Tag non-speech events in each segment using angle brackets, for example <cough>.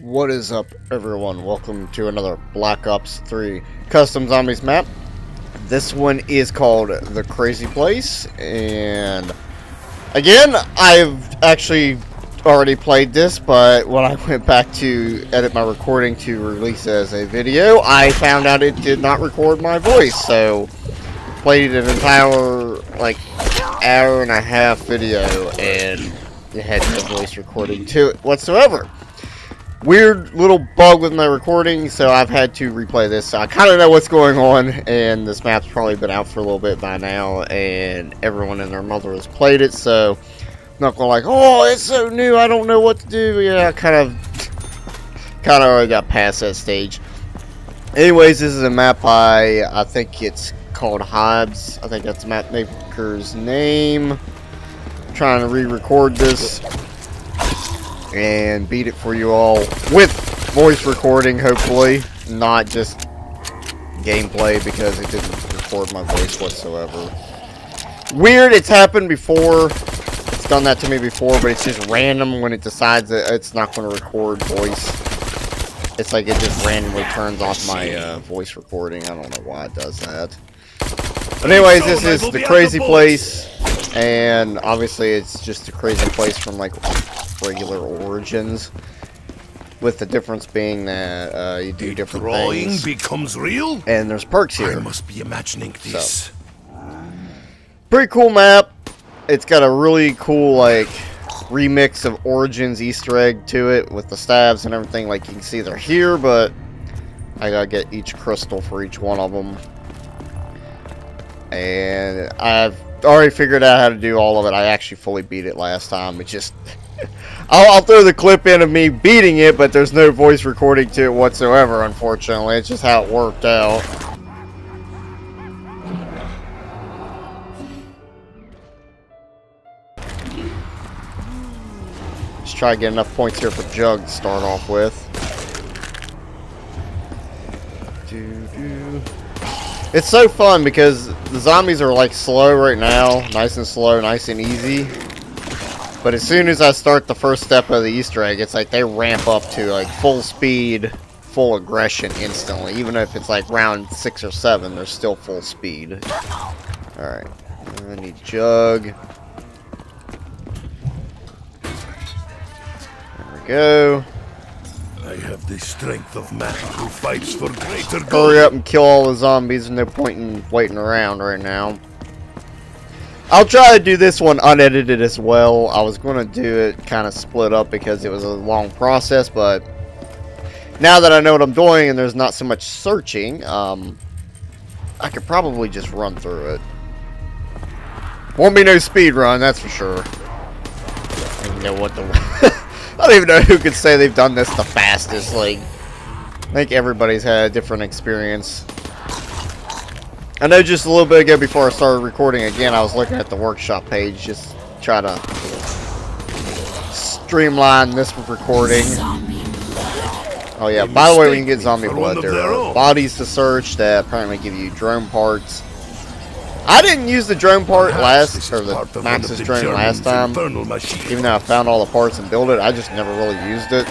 What is up, everyone? Welcome to another Black Ops 3 Custom Zombies map. This one is called The Crazy Place, and again, I've actually already played this, but when I <laughs> went back to edit my recording to release as a video, I found out it did not record my voice, so played an entire, like, hour and a half video, and it had no voice recording to it whatsoever weird little bug with my recording, so I've had to replay this. So I kind of know what's going on, and this map's probably been out for a little bit by now, and everyone and their mother has played it, so I'm not going like, oh, it's so new, I don't know what to do. Yeah, I kind of, kind of already got past that stage. Anyways, this is a map by, I think it's called Hobbs. I think that's map maker's name. I'm trying to re-record this and beat it for you all with voice recording, hopefully, not just gameplay because it didn't record my voice whatsoever. Weird, it's happened before. It's done that to me before, but it's just random when it decides that it's not going to record voice. It's like it just randomly turns off my uh, voice recording. I don't know why it does that. But anyways, this is the crazy place, and obviously it's just a crazy place from like regular Origins. With the difference being that uh, you do The different drawing things. becomes real? And there's perks here. I must be imagining this. Pretty cool map. It's got a really cool, like, remix of Origins Easter egg to it with the stabs and everything. Like, you can see they're here, but I gotta get each crystal for each one of them. And I've already figured out how to do all of it. I actually fully beat it last time. It just... I'll, I'll throw the clip in of me beating it, but there's no voice recording to it whatsoever, unfortunately. It's just how it worked out. Let's try to get enough points here for Jug to start off with. It's so fun because the zombies are like slow right now, nice and slow, nice and easy. But as soon as I start the first step of the Easter egg, it's like they ramp up to like full speed, full aggression instantly. Even if it's like round six or seven, they're still full speed. Alright. I need Jug. There we go. I have the strength of man who fights for greater Hurry up and kill all the zombies. No point in waiting around right now. I'll try to do this one unedited as well. I was going to do it kind of split up because it was a long process, but now that I know what I'm doing and there's not so much searching, um, I could probably just run through it. Won't be no speed run, that's for sure. I don't know what the... <laughs> I don't even know who could say they've done this the fastest. Like, I think everybody's had a different experience. I know just a little bit ago before I started recording again, I was looking at the workshop page, just try to streamline this recording. Oh yeah, by the way, we can get zombie blood. There are bodies to search that apparently give you drone parts. I didn't use the drone part Perhaps last, or the Maxis drone last time. Even though I found all the parts and built it, I just never really used it.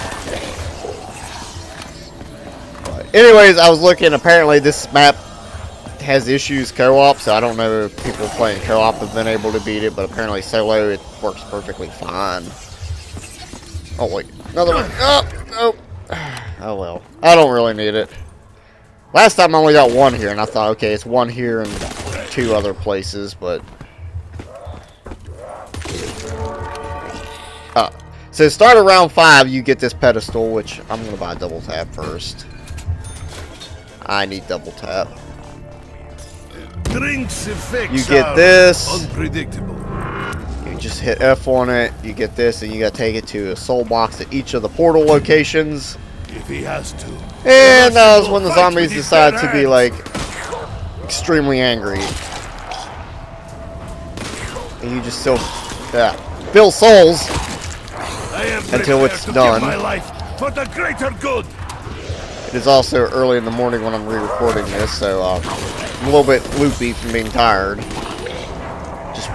But anyways, I was looking. Apparently, this map has issues co-op, so I don't know if people playing co-op have been able to beat it. But apparently, solo it works perfectly fine. Oh wait, another one. Oh, oh. <sighs> oh well. I don't really need it. Last time I only got one here, and I thought, okay, it's one here and two other places, but Uh, so start at round five, you get this pedestal, which I'm gonna buy double tap first. I need double tap. Drinks effects You get this. Unpredictable. You just hit F on it, you get this, and you gotta take it to a soul box at each of the portal locations. If he has to. And that was when the zombies decide to be like extremely angry. And you just still yeah, fill souls. Until it's done. My life for the greater good. It is also early in the morning when I'm re-recording this, so uh, a little bit loopy from being tired. Just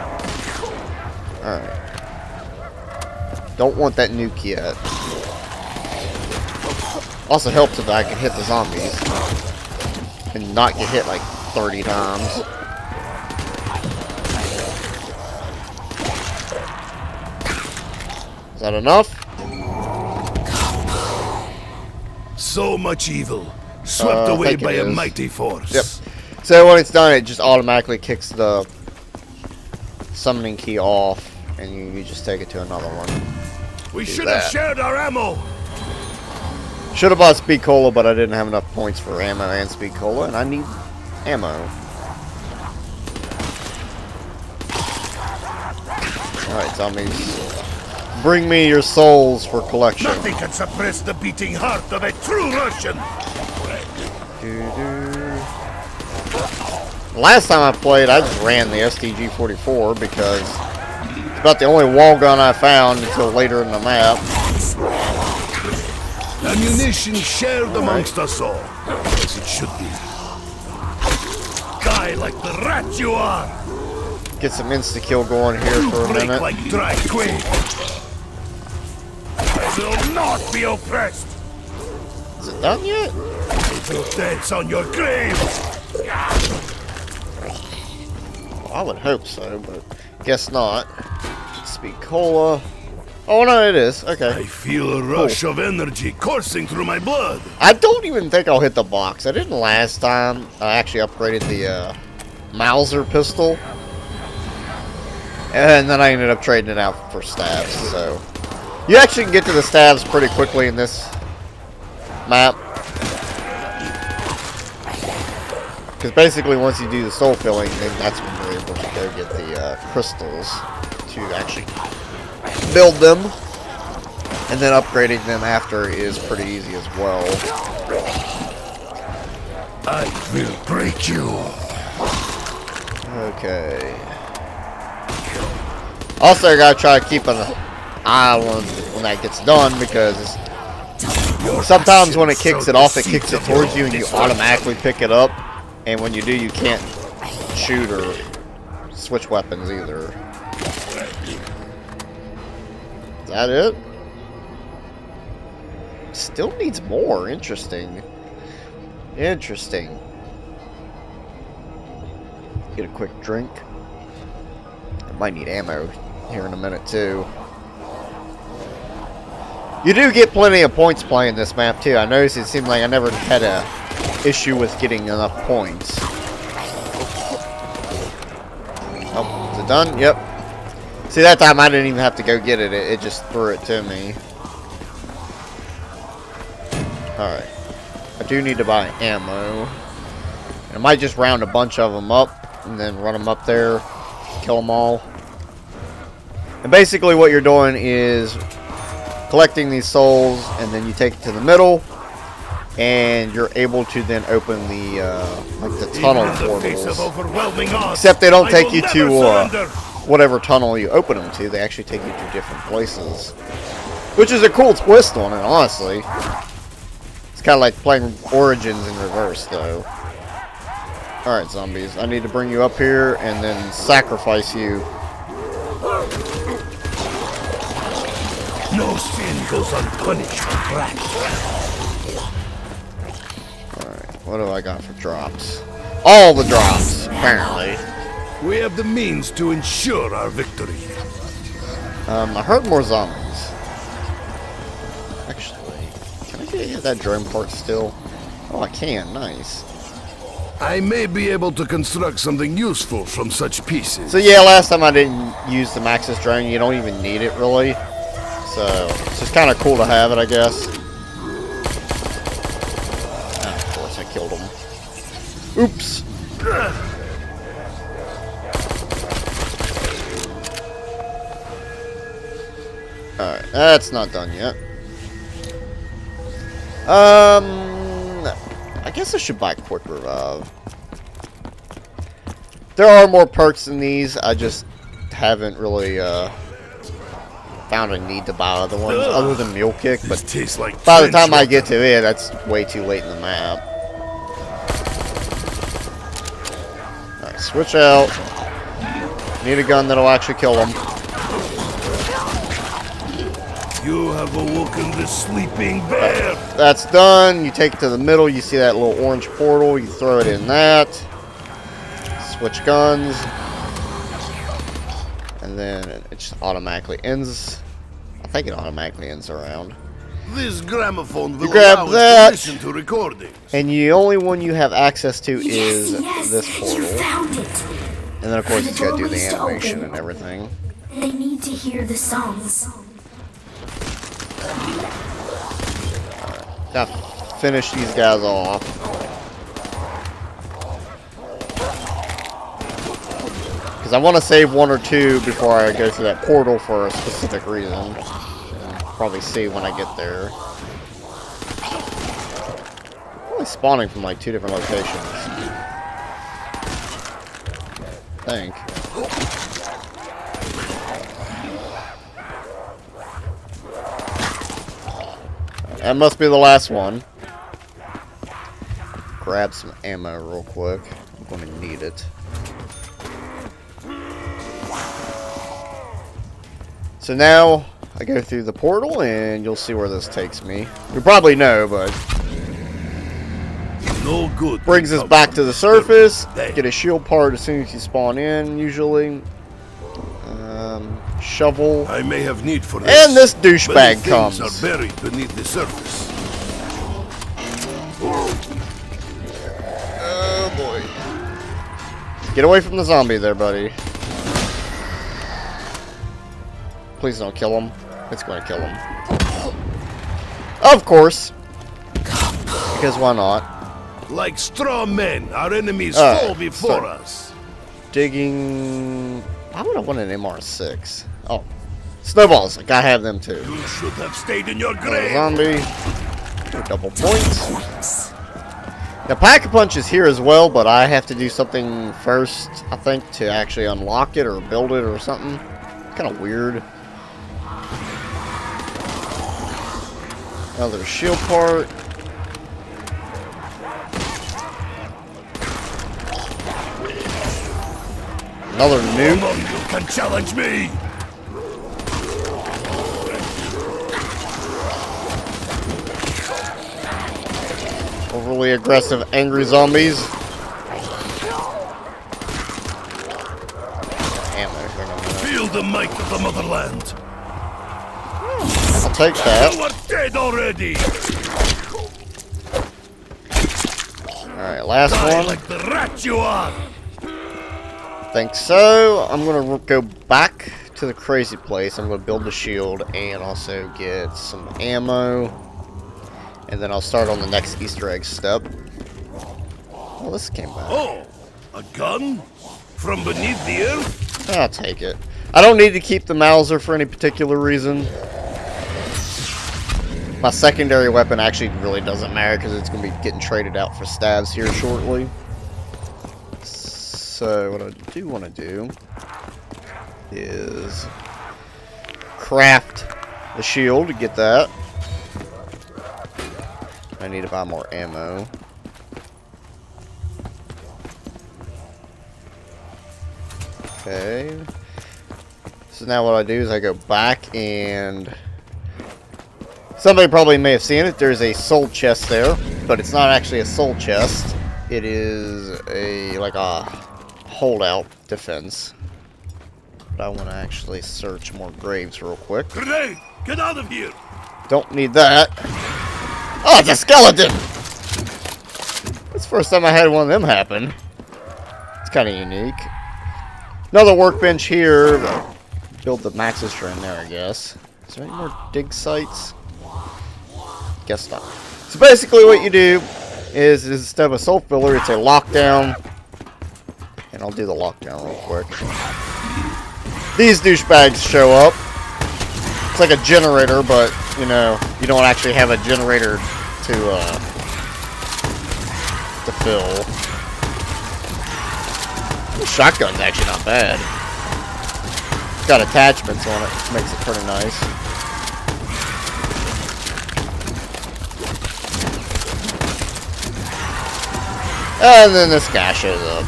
all right. Don't want that nuke yet. Also helps if I can hit the zombies. And not get hit like 30 times. Is that enough? So much evil, swept Uh, away by a mighty force. Yep. So when it's done, it just automatically kicks the summoning key off, and you, you just take it to another one. We should have shared our ammo. Should have bought Speed Cola, but I didn't have enough points for ammo and Speed Cola, and I need ammo. Alright, zombies. Bring me your souls for collection. Nothing can suppress the beating heart of a true Russian. Last time I played, I just ran the STG-44 because it's about the only wall gun I found until later in the map. Ammunition shared amongst us all, as it should be. Guy like the rat you are. Get some insta-kill going here for a minute. like dry quick. I will not be oppressed. Is it done yet? Will dance on your grave. I would hope so, but guess not. Speed Cola. Oh no, it is. Okay. I feel a rush of energy coursing through my blood. I don't even think I'll hit the box. I didn't last time. I actually upgraded the uh, Mauser pistol. And then I ended up trading it out for stabs, so... You actually can get to the stabs pretty quickly in this map. Because basically once you do the soul filling, then that's when you're able to go get the uh, crystals to actually build them. And then upgrading them after is pretty easy as well. I will break you. Okay. Also, I gotta try to keep an eye on when that gets done because sometimes when it kicks it off, it kicks it towards you and you automatically pick it up. And when you do, you can't shoot or switch weapons either. Is that it? Still needs more. Interesting. Interesting. Get a quick drink. I might need ammo here in a minute too. You do get plenty of points playing this map too. I noticed it seemed like I never had a issue with getting enough points. Oh, is it done? Yep. See, that time I didn't even have to go get it. It, it just threw it to me. Alright. I do need to buy ammo. I might just round a bunch of them up and then run them up there, kill them all. And basically what you're doing is collecting these souls and then you take it to the middle and you're able to then open the uh, like the tunnel portals. Except they don't take you to uh, whatever tunnel you open them to. They actually take you to different places, which is a cool twist on it, honestly. It's kind of like playing Origins in reverse, though. Alright, zombies. I need to bring you up here and then sacrifice you. No sin goes unpunished, rat. What do I got for drops? All the drops, apparently. We have the means to ensure our victory. Um, I heard more zombies. Actually, can I get that drone part still? Oh, I can. Nice. I may be able to construct something useful from such pieces. So yeah, last time I didn't use the Maxis drone. You don't even need it really. So it's just kind of cool to have it, I guess. Oops. Alright, that's not done yet. Um, I guess I should buy Quick Revive. There are more perks than these. I just haven't really uh, found a need to buy other ones other than Mule Kick. But like by the time I get to it, that's way too late in the map. Switch out. Need a gun that'll actually kill them. You have awoken the sleeping bear. That's done. You take it to the middle. You see that little orange portal. You throw it in that. Switch guns. And then it just automatically ends. I think it automatically ends around. This gramophone will grab allow that. us to listen to recordings. And the only one you have access to is yes, yes, this You portal. found it. And then of course The it's got to do the animation open. and everything. They need to hear the songs. Gotta finish these guys off. Because I want to save one or two before I go through that portal for a specific reason. Probably see when I get there. Probably spawning from like two different locations. I think. That must be the last one. Grab some ammo real quick. I'm gonna need it. So now I go through the portal and you'll see where this takes me. You probably know, but No good. brings us back to the surface. Get a shield part as soon as you spawn in, usually. Um, shovel. I may have need for this. And this douchebag comes. are buried beneath the surface. Oh boy. Get away from the zombie there, buddy. Please don't kill him. It's going to kill him. Of course. Because why not? Like straw men, our enemies Alright, fall before so- us. Digging... I would have want an MR6? Oh. Snowballs. Like, I have them too. You should have stayed in your grave. zombie. Double points. The Pack-a-Punch is here as well, but I have to do something first, I think, to actually unlock it or build it or something. Kind of weird. Another shield part. Another. None you can challenge me. Overly aggressive, angry zombies. Damn. Feel the might of the motherland. Take that. You are dead already. Alright, last Die one. like the rat you are. Think so. I'm gonna go back to the crazy place. I'm gonna build the shield and also get some ammo. And then I'll start on the next Easter egg step. Oh, this came back. Oh, a gun? From beneath the earth? I'll take it. I don't need to keep the Mauser for any particular reason. My secondary weapon actually really doesn't matter because it's going to be getting traded out for stabs here shortly. So what I do want to do is craft the shield to get that. I need to buy more ammo. Okay. So now what I do is I go back and somebody probably may have seen it. There's a soul chest there, but it's not actually a soul chest. It is a like a holdout defense. But I want to actually search more graves real quick. Grenade! Get out of here! Don't need that. Oh, it's a skeleton! It's the first time I had one of them happen. It's kind of unique. Another workbench here. Build the Maxis for in there, I guess. Is there any more dig sites? Guess not. So basically what you do is, is instead of a soul filler, it's a lockdown. And I'll do the lockdown real quick. These douchebags show up. It's like a generator, but, you know, you don't actually have a generator to, uh, to fill. The shotgun's actually not bad. It's got attachments on it, which makes it pretty nice. And then this guy shows up.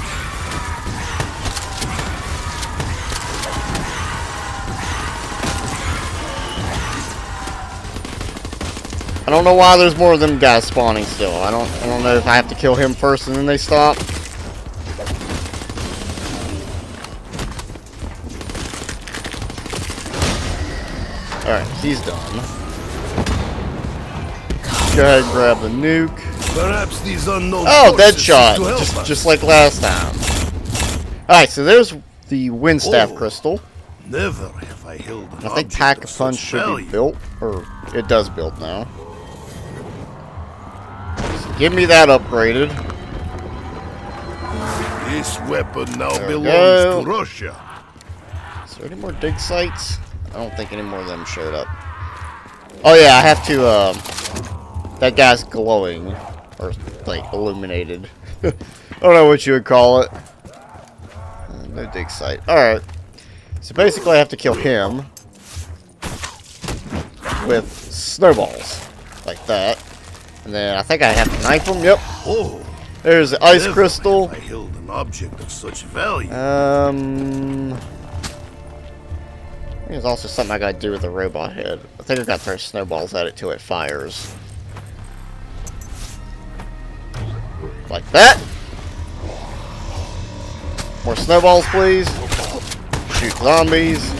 I don't know why there's more of them guys spawning still. I don't I don't know if I have to kill him first and then they stop. Alright, he's done. Go ahead and grab the nuke. Perhaps these unknown Oh, forces dead shot. seek to help Just, us. just like last time. Alright, so there's the wind staff Oh. crystal. Never have I held I think Pack of such should be built, or it does build now. So give me that upgraded. This weapon now There belongs to Russia. Is there any more dig sites? I don't think any more of them showed up. Oh yeah, I have to, um... That guy's glowing. Or, like, illuminated. <laughs> I don't know what you would call it. Uh, no dig site. Alright. So basically I have to kill him. With snowballs. Like that. And then I think I have to knife him. Yep. Oh, There's the ice crystal. I held an object of such value. Um, there's also something I gotta do with the robot head. I think I gotta throw snowballs at it till it fires. Like that. More snowballs, please. Shoot zombies.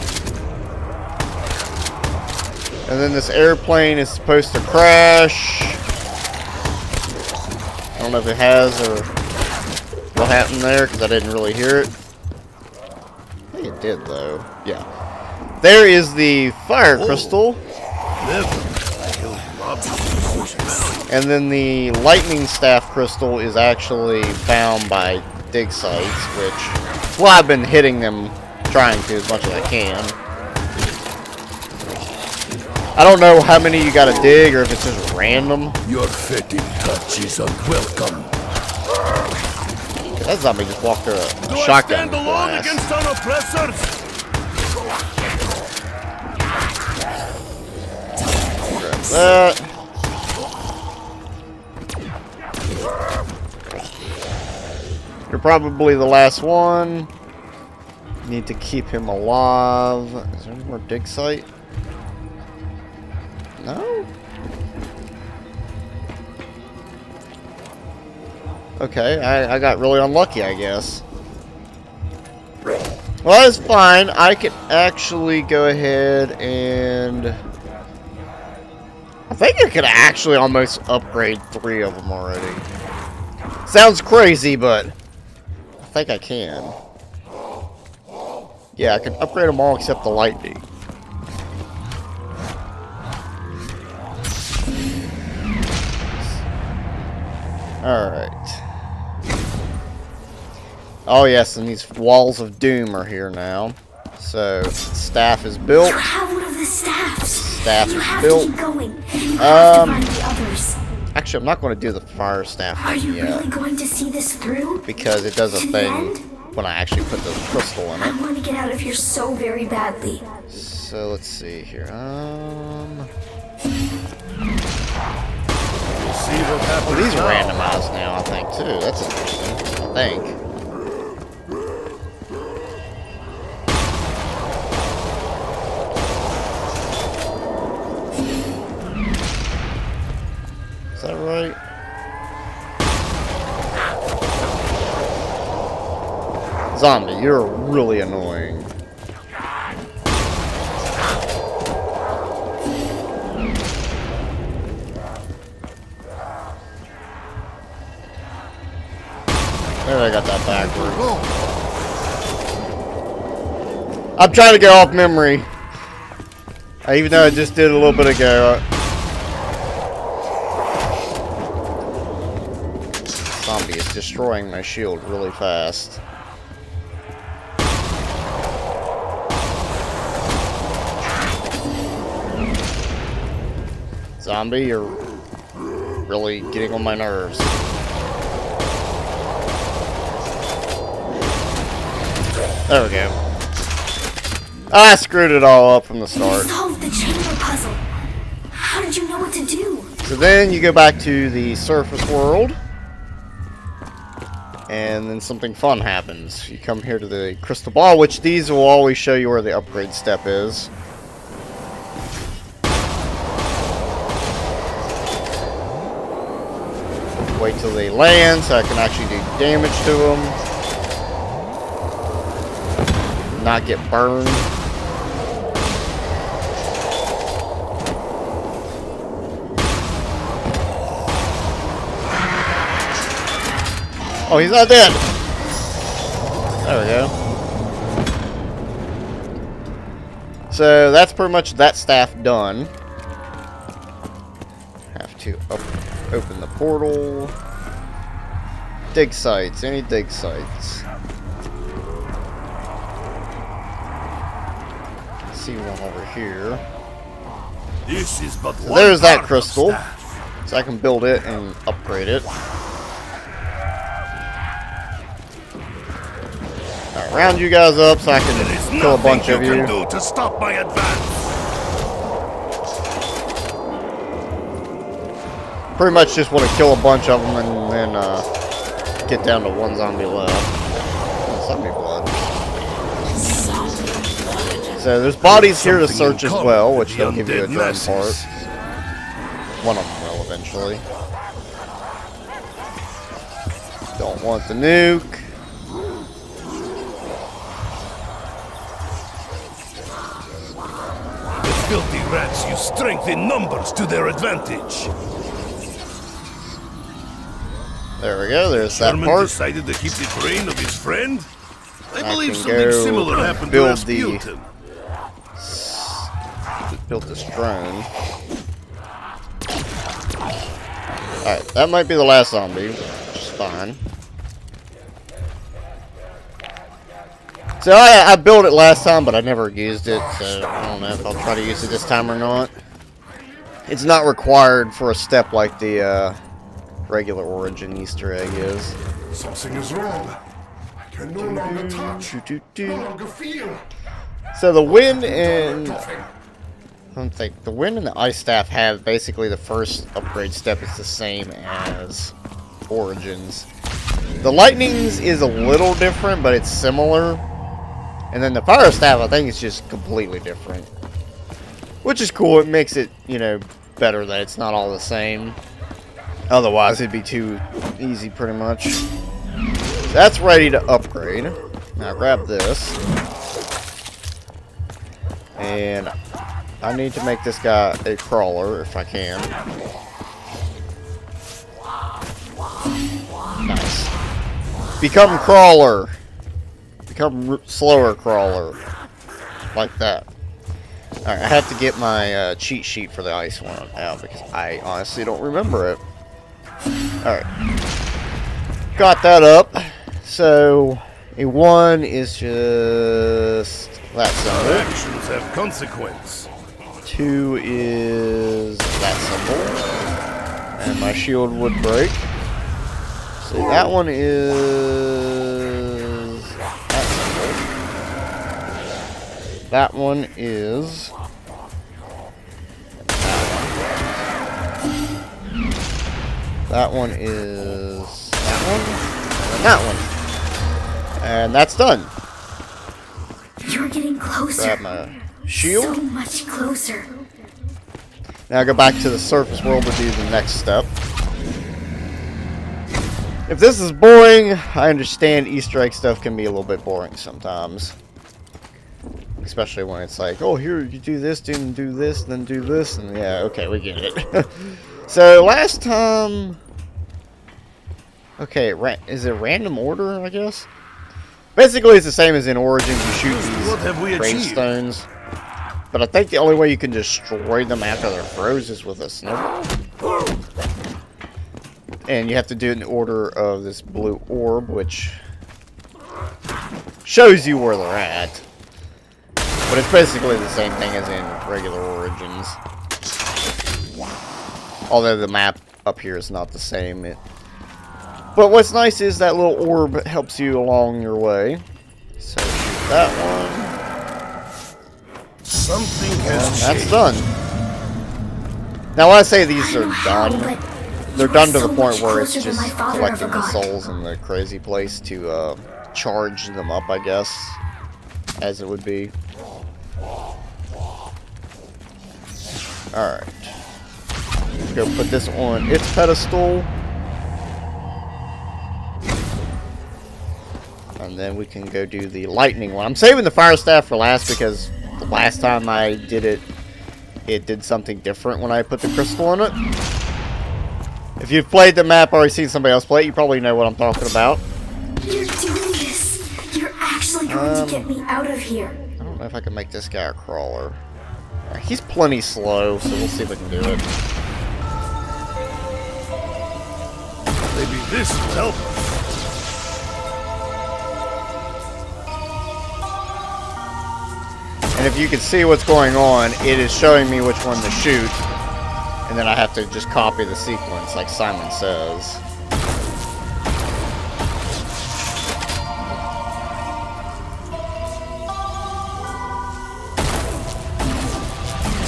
And then this airplane is supposed to crash. I don't know if it has or what happened there because I didn't really hear it. I think it did though. Yeah. There is the fire crystal, and then the lightning staff crystal is actually found by dig sites, which well I've been hitting them, trying to as much as I can. I don't know how many you gotta dig or if it's just random. Your fetid touch is unwelcome. That zombie just walked through a Do I shotgun stand alone against our oppressors? That. You're probably the last one. Need to keep him alive. Is there any more dig site? No? Okay, I, I got really unlucky, I guess. Well, that's fine. I can actually go ahead and... I think I could actually almost upgrade three of them already. Sounds crazy, but think I can. Yeah, I can upgrade them all except the lightning. Alright. Oh yes, and these walls of doom are here now. So, staff is built. You have one of the staffs. Staff you is built. to keep going. You have Um, to find the others. Actually, I'm not going to do the fire staff Are you yet. really going to see this through? Because it does a To thing when I actually put the crystal in it. I want to get out of here so very badly. So let's see here. Um, We'll See what well, happens these are randomized now, I think too. That's interesting. I think. That right? Zombie, you're really annoying. There, I got that backwards. I'm trying to get off memory. I even though I just did a little bit ago. Zombie is destroying my shield really fast. Zombie, you're really getting on my nerves. There we go. I screwed it all up from the You start. solved the chamber puzzle. How did you know what to do? So then you go back to the surface world and then something fun happens. You come here to the crystal ball, which these will always show you where the upgrade step is. Wait till they land so I can actually do damage to them. Not get burned. Oh, he's not dead. There we go. So that's pretty much that staff done. Have to op open the portal. Dig sites. Any dig sites? See one over here. This is but So one there's that crystal. So I can build it and upgrade it. Round you guys up so I can kill a bunch you of can you. do to stop my advance. Pretty much just want to kill a bunch of them and then uh, get down to one zombie left. Zombie blood. So there's bodies here to search as well, which the they'll give you a drone part. One of them will eventually. Don't want the nuke. Use strength in numbers to their advantage. There we go. There's that Sherman part. decided to keep the brain of his friend. I, I believe something similar happened to build the- Rasputin. built this drone. Alright, that might be the last zombie, which is fine. So I, I built it last time, but I never used it, so I don't know if I'll try to use it this time or not. It's not required for a step like the uh, regular Origin Easter egg is. Something is wrong. I can no longer touch, no longer feel. So the wind and I don't think the wind and the ice staff have basically the first upgrade step is the same as Origins. The lightnings is a little different, but it's similar. And then the fire staff, I think, is just completely different. Which is cool. It makes it, you know, better that it's not all the same. Otherwise, it'd be too easy, pretty much. So that's ready to upgrade. Now grab this. And I need to make this guy a crawler if I can. Nice. Become crawler. Become slower crawler. Like that. Alright, I have to get my uh, cheat sheet for the ice one out because I honestly don't remember it. Alright. Got that up. So, a 1 is just that Our actions have consequence. Two is that symbol. And my shield would break. So that one is That one is that one is that one and that one. And that's done. You're getting closer. Grab my shield. So much closer. Now go back to the surface world to do the next step. If this is boring, I understand Easter egg stuff can be a little bit boring sometimes. Especially when it's like, oh, here, you do this, then do this, then do this, and yeah, okay, we get it. <laughs> so, last time... Okay, is it random order, I guess? Basically, it's the same as in Origins. You shoot these What have we achieved? gravestones. But I think the only way you can destroy them after they're froze is with a snowball. And you have to do it in order of this blue orb, which shows you where they're at. But it's basically the same thing as in regular Origins. Although the map up here is not the same. It, but what's nice is that little orb helps you along your way. So shoot that one. Something And has that's changed. done. Now, when I say these I are don't know how, done, but they're done are to the point where it's just collecting the souls in the crazy place to uh, charge them up, I guess, as it would be. Alright. Go put this on its pedestal. And then we can go do the lightning one. I'm saving the fire staff for last because the last time I did it, it did something different when I put the crystal on it. If you've played the map or seen somebody else play it, you probably know what I'm talking about. You're doing this! You're actually going um, to get me out of here. I don't know if I can make this guy a crawler. He's plenty slow, so we'll see if we can do it. Maybe this will help us. And if you can see what's going on, it is showing me which one to shoot. And then I have to just copy the sequence, like Simon says.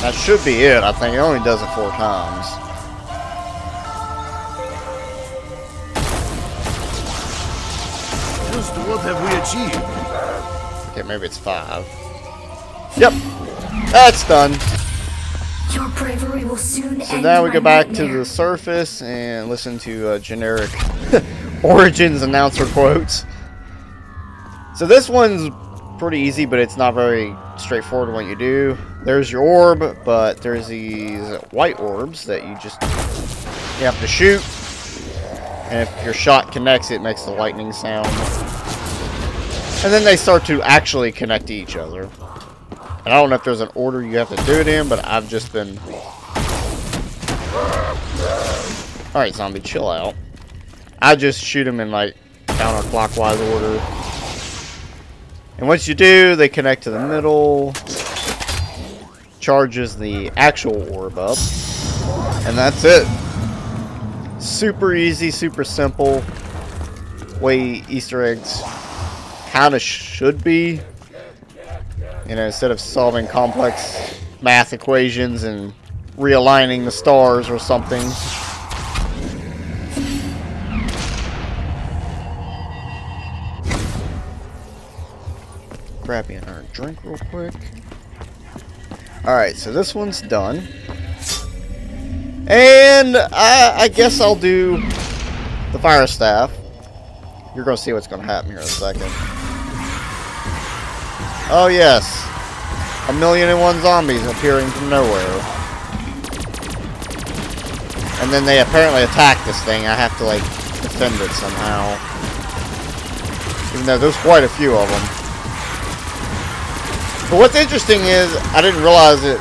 That should be it, I think. It only does it four times. Just what have we achieved? Okay, maybe it's five. Yep, that's done. Your bravery will soon So end now we go back to the surface and listen to uh, generic <laughs> Origins announcer quotes. So this one's pretty easy, but it's not very straightforward what you do. There's your orb, but there's these white orbs that you just you have to shoot. And if your shot connects, it makes the lightning sound. And then they start to actually connect to each other. And I don't know if there's an order you have to do it in, but I've just been Alright, zombie, chill out. I just shoot them in like counterclockwise order. And once you do, they connect to the middle. Charges the actual orb up. And that's it. Super easy, super simple. Way Easter eggs kind of should be. You know, instead of solving complex math equations and realigning the stars or something. Grab me another drink real quick. Alright, so this one's done. And I, I guess I'll do the fire staff. You're going to see what's going to happen here in a second. Oh, yes. A million and one zombies appearing from nowhere. And then they apparently attack this thing. I have to, like, defend it somehow. Even though there's quite a few of them. But what's interesting is, I didn't realize it,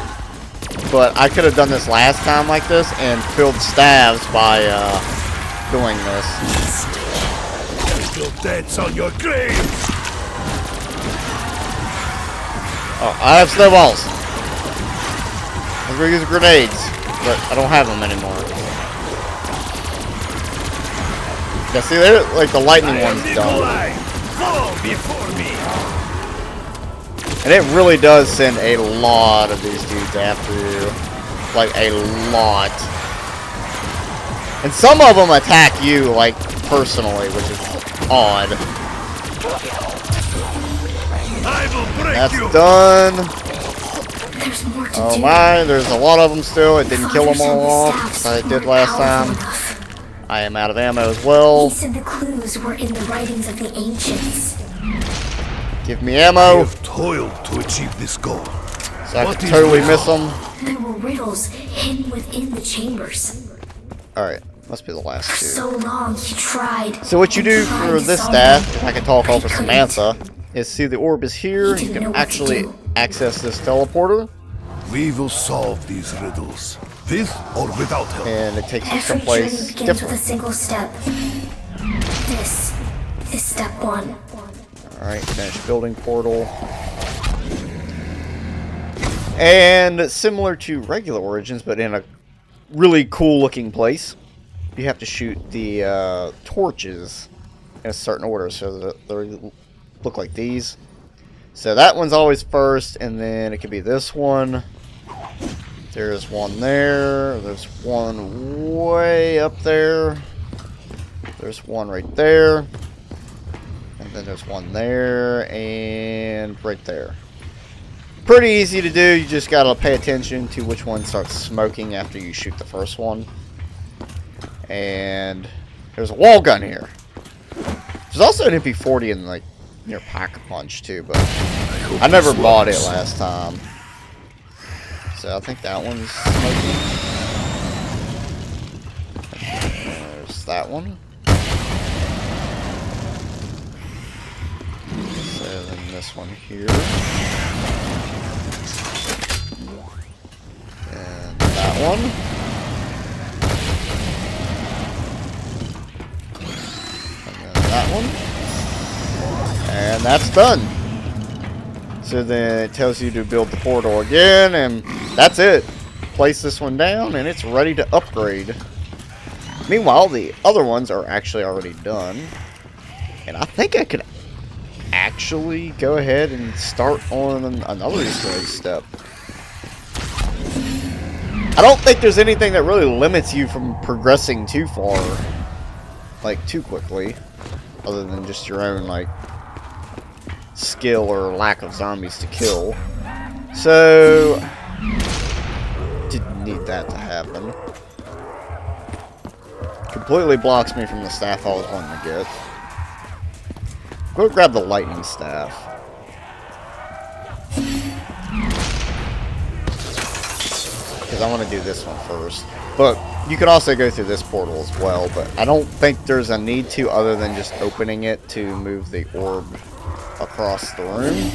but I could have done this last time like this and filled stabs by, uh, doing this. On your grave! Oh, I have snowballs. I'm gonna use grenades, but I don't have them anymore. Yeah, see, they're like the lightning I one's done. Nikolai! Fall before me! And it really does send a lot of these dudes after you. Like, a lot. And some of them attack you, like, personally, which is odd. I will break That's you! done. There's more to Oh my, there's a lot of them still. It didn't kill them all off, staffs like I did last time. I am out of ammo as well. He said the clues were in the writings of the ancients. Give me ammo. ammo, have toiled to achieve this goal. so I What can is totally miss them. There were riddles hidden within the chambers. Alright, must be the last two. so long, he tried. So what you do for this solve staff, if I can talk over He couldn't. Samantha, is see the orb is here. He You can actually access this teleporter, We will solve these riddles. With or without help. and it takes you Every journey someplace begins with a single step. This is step one. Alright, finish building portal. And similar to regular Origins, but in a really cool looking place, you have to shoot the uh, torches in a certain order so that they look like these. So that one's always first, and then it could be this one. There's one there. There's one way up there. There's one right there. Then there's one there and right there. Pretty easy to do. You just gotta pay attention to which one starts smoking after you shoot the first one. And there's a wall gun here. There's also an MP40 in like near Pack-a-Punch too, but I never bought it last time. So I think that one's smoking. There's that one. This one here. And that one. And that one. And that's done. So then it tells you to build the portal again, and that's it. Place this one down, and it's ready to upgrade. Meanwhile, the other ones are actually already done. And I think I could actually go ahead and start on another Easter egg step. I don't think there's anything that really limits you from progressing too far. Like, too quickly. Other than just your own, like, skill or lack of zombies to kill. So, didn't need that to happen. Completely blocks me from the staff I was wanting to get. Go grab the lightning staff. Because I want to do this one first. But you can also go through this portal as well, but I don't think there's a need to other than just opening it to move the orb across the room.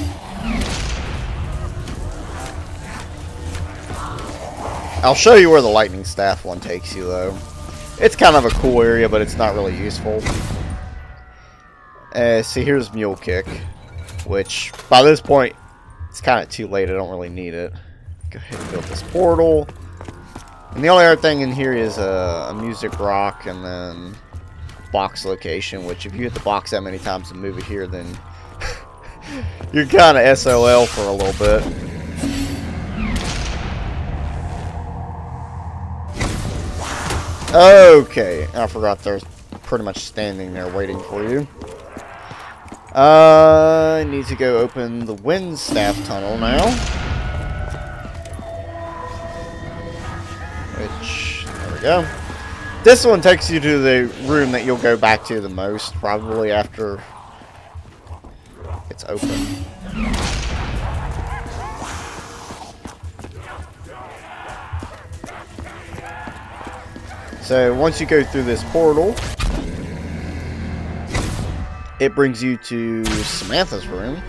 I'll show you where the lightning staff one takes you though. It's kind of a cool area, but it's not really useful. Uh, see, here's Mule Kick, which by this point, it's kind of too late. I don't really need it. Go ahead and build this portal. And the only other thing in here is a, a music rock and then box location, which if you hit the box that many times and move it here, then <laughs> you're kind of SOL for a little bit. Okay, I forgot there's pretty much standing there waiting for you. Uh, I need to go open the wind staff tunnel now. Which, there we go. This one takes you to the room that you'll go back to the most, probably after it's open. So once you go through this portal, it brings you to Samantha's room,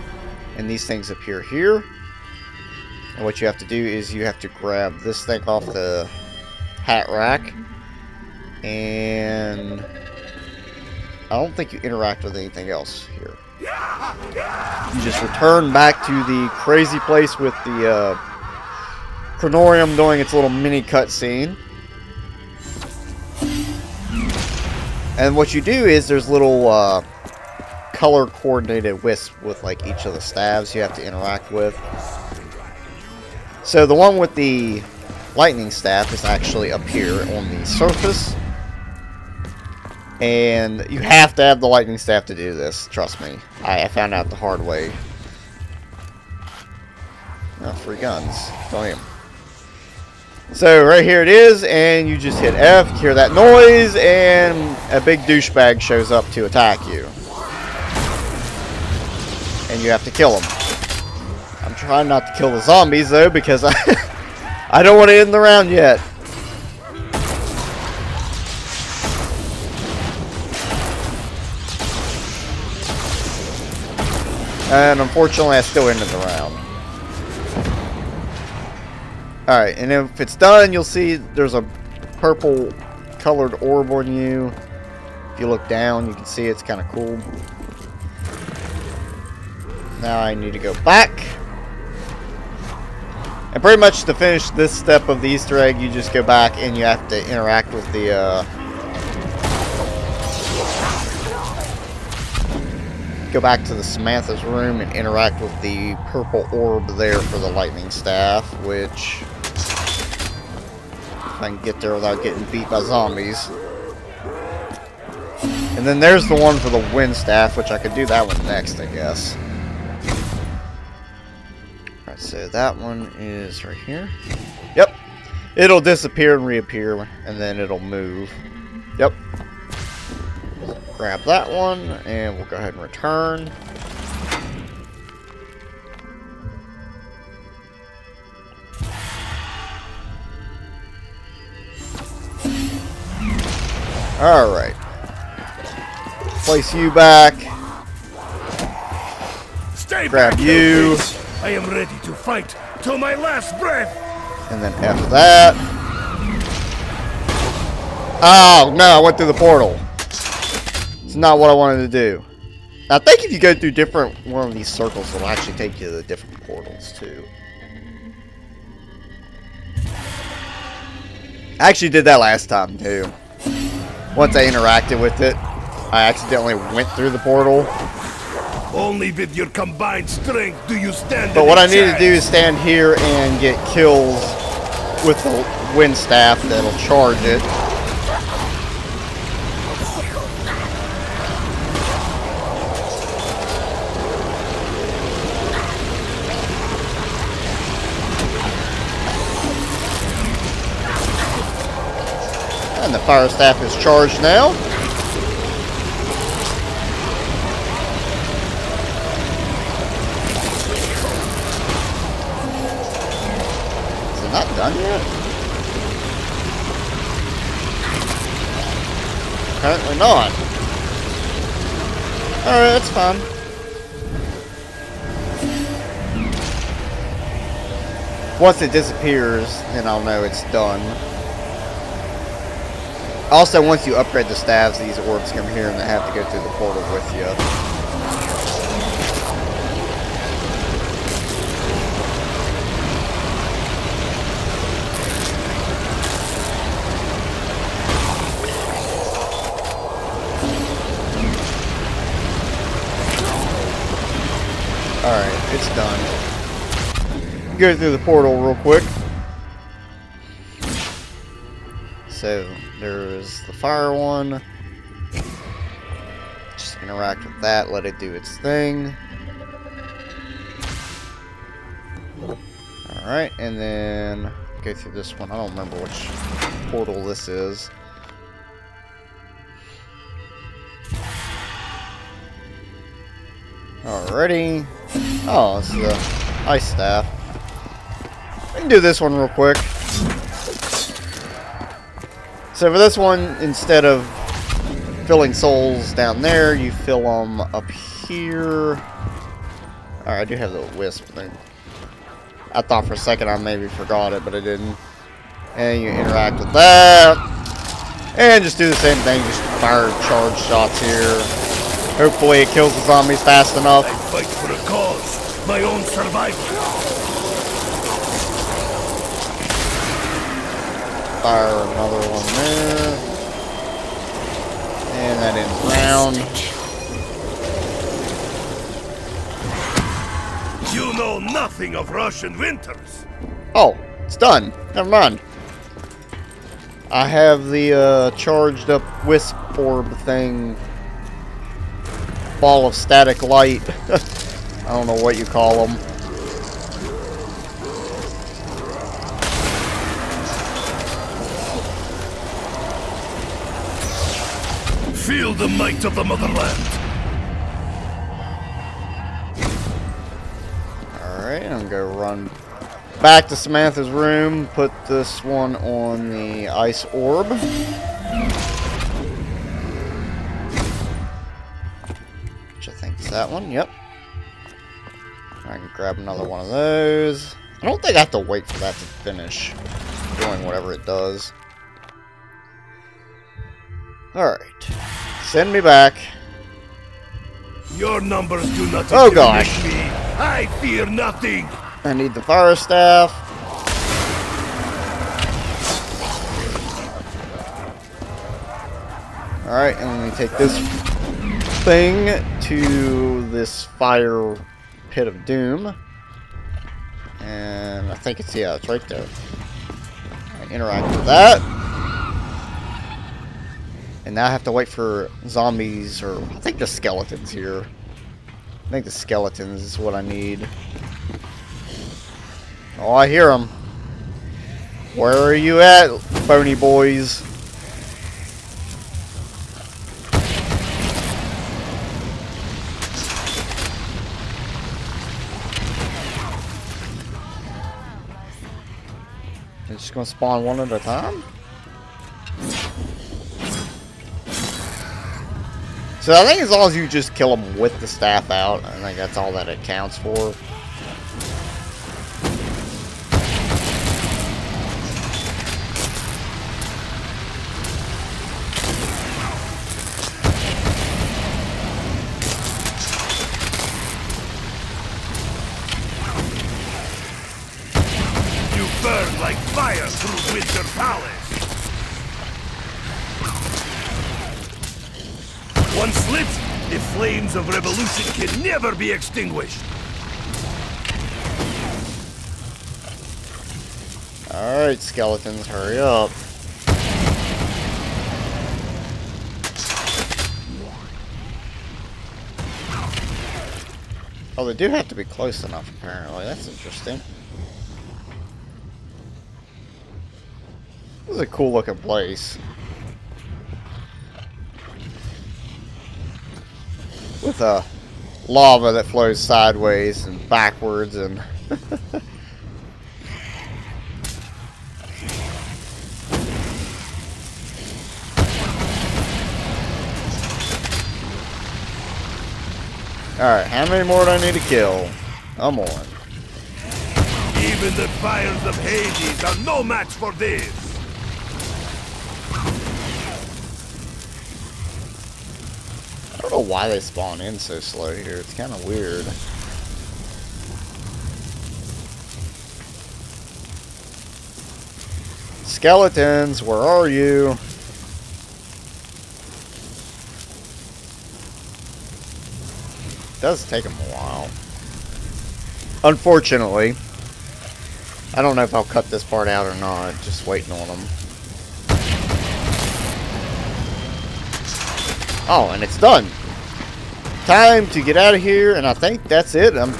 and these things appear here. And what you have to do is you have to grab this thing off the hat rack, and I don't think you interact with anything else here. You just return back to the crazy place with the uh, Chronorium doing its little mini cutscene. And what you do is there's little uh, color coordinated wisps with like each of the staves you have to interact with. So the one with the lightning staff is actually up here on the surface. And you have to have the lightning staff to do this, trust me. I, I found out the hard way. Oh, free guns. Don't. So right here it is, and you just hit F, hear that noise, and a big douchebag shows up to attack you. And you have to kill them. I'm trying not to kill the zombies though, because I, <laughs> I don't want to end the round yet. And unfortunately, I still ended the round. Alright, and if it's done, you'll see there's a purple colored orb on you. If you look down, you can see it's kind of cool. Now I need to go back. And pretty much to finish this step of the Easter egg, you just go back and you have to interact with the, uh, go back to the Samantha's room and interact with the purple orb there for the lightning staff, which if I can get there without getting beat by zombies. And then there's the one for the wind staff, which I could do that one next, I guess. So that one is right here. Yep. It'll disappear and reappear, and then it'll move. Yep. Grab that one, and we'll go ahead and return. Alright. Place you back. Stay grab back, you. I am ready to fight till my last breath. And then after that. Oh, no, I went through the portal. It's not what I wanted to do. I think if you go through different one of these circles, it'll actually take you to the different portals, too. I actually did that last time, too. Once I interacted with it, I accidentally went through the portal. Only with your combined strength do you stand. But what I need to do is stand here and get kills with the wind staff that'll charge it. And the fire staff is charged now. Done yet? Apparently not. Alright, that's fine. Once it disappears, then I'll know it's done. Also, once you upgrade the staves, these orbs come here and they have to go through the portal with you. Alright, it's done. Go through the portal real quick. So, there's the fire one. Just interact with that, let it do its thing. Alright, and then go through this one. I don't remember which portal this is. Alrighty. Oh, it's the ice staff. I can do this one real quick. So for this one, instead of filling souls down there, you fill them up here. Alright, I do have the wisp thing. I thought for a second I maybe forgot it, but I didn't. And you interact with that. And just do the same thing, just fire charge shots here. Hopefully it kills the zombies fast enough. I fight for a cause, my own survival. Fire another one there. And that ends round. You know nothing of Russian winters. Oh, it's done. Never mind. I have the uh, charged up wisp orb thing. Ball of static light. <laughs> I don't know what you call them. Feel the might of the motherland. Alright, I'm gonna run back to Samantha's room, put this one on the ice orb. That one, yep. I can grab another one of those. I don't think I have to wait for that to finish doing whatever it does. Alright. Send me back. Your numbers do not Oh, gosh. me. I fear nothing. I need the fire staff. Alright, and let me take this thing to this fire pit of doom. And I think it's, yeah, it's right there. I interact with that. And now I have to wait for zombies, or I think the skeletons here. I think the skeletons is what I need. Oh, I hear them. Where are you at, bony boys? gonna spawn one at a time? So I think as long as you just kill them with the staff out, I think that's all that it counts for. Extinguished. Alright, skeletons, hurry up. Oh, they do have to be close enough, apparently. That's interesting. This is a cool looking place. With a lava that flows sideways and backwards and... Alright, how many more do I need to kill? I'm on. Even the fires of Hades are no match for this. I don't know why they spawn in so slow here. It's kind of weird. Skeletons, where are you? It does take them a while. Unfortunately. I don't know if I'll cut this part out or not. Just waiting on them. Oh, and it's done. Time to get out of here, and I think that's it. I'm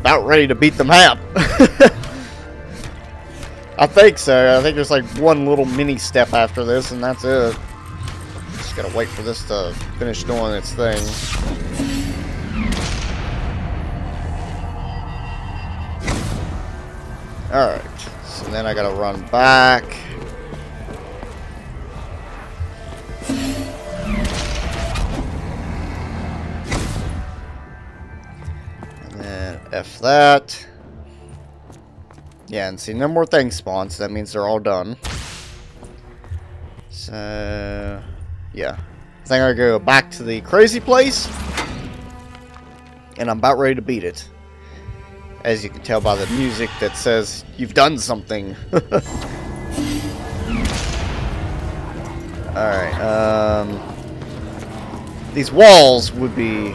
about ready to beat the map. <laughs> I think so. I think there's like one little mini step after this, and that's it. Just gotta wait for this to finish doing its thing. Alright, so then I gotta run back. That. Yeah, and see, no more things spawn, so that means they're all done. So, yeah. I think I go back to the crazy place. And I'm about ready to beat it. As you can tell by the music that says, you've done something. <laughs> Alright, um... These walls would be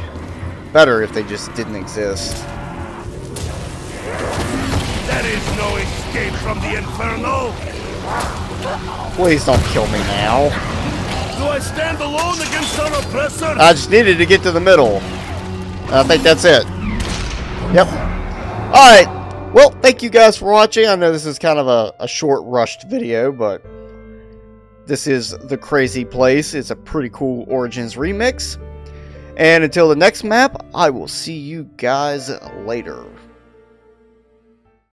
better if they just didn't exist. Escape from the Inferno! Please don't kill me now. Do I stand alone against our oppressor? I just needed to get to the middle. I think that's it. Yep. Alright. Well, thank you guys for watching. I know this is kind of a, a short, rushed video, but this is The Crazy Place. It's a pretty cool Origins remix. And until the next map, I will see you guys later.